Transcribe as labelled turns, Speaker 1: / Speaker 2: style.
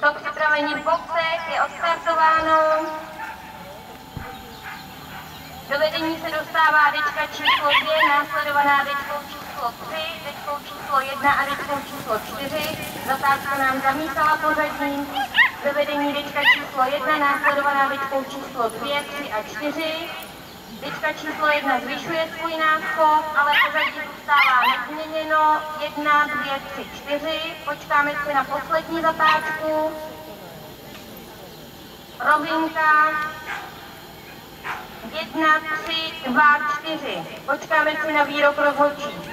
Speaker 1: postavení v boxech je odstartováno. Do vedení se dostává dečka číslo 2, následovaná dečkou číslo 3, dečkou číslo 1 a dečkou číslo 4. Zatáčka nám zamítala pořadí. Do vedení dečka číslo 1, následovaná dečkou číslo 2, 3 a 4. Dečka číslo 1 zvyšuje svůj náskok, ale pořadí zůstává nezměněno. 1, 2, 3, 4. Počkáme si na poslední zatáčku. Rovinka. 1, 3, 2, 4. Počkáme si na výrok rozhodčí.